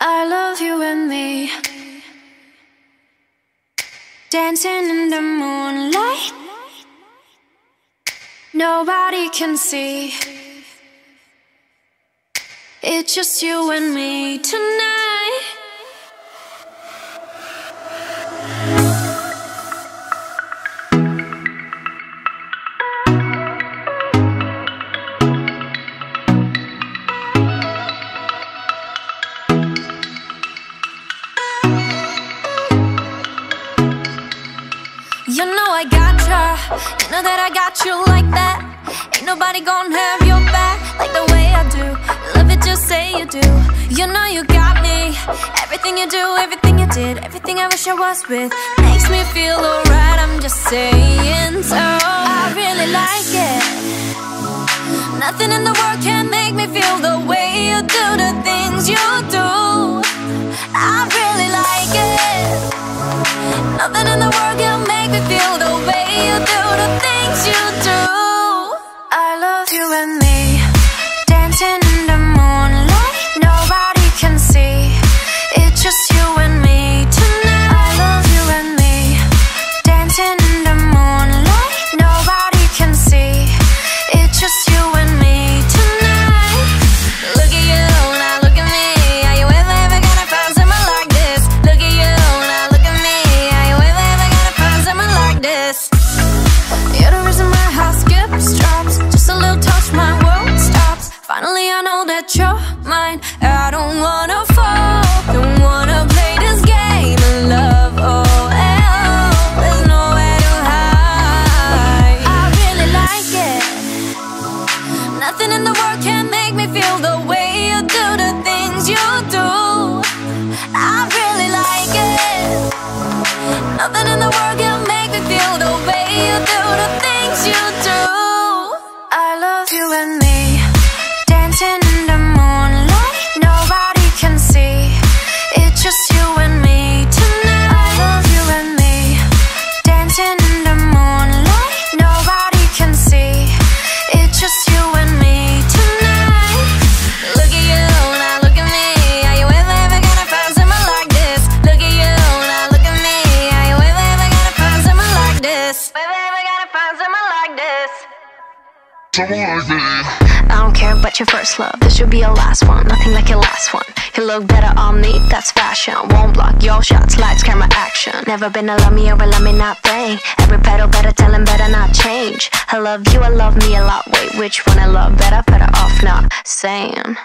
I love you and me. Dancing in the moonlight. Nobody can see. It's just you and me tonight You know I gotcha, you know that I got you like that. Ain't nobody gonna have your back like the way I do. Love it, just say you do. You know you got me. Everything you do, everything you did Everything I wish I was with Makes me feel alright, I'm just saying so. I really like it. Nothing in the world can make me feel the way you do the things you do. I really like it. Nothing in the world feel the way you do the things you do. I love you and me, dancing That you're mine. I don't wanna fall, don't wanna play this game of love. Oh, oh, there's nowhere to hide. I really like it. Nothing in the world can make me feel the way I don't care about your first love. This should be your last one. Nothing like your last one. You look better on me, that's fashion. Won't block your shots, lights, camera, action. Never been a love me or a love me not thing. Every petal better tell him better not change. I love you, I love me a lot. Wait, which one I love better? Better off not saying.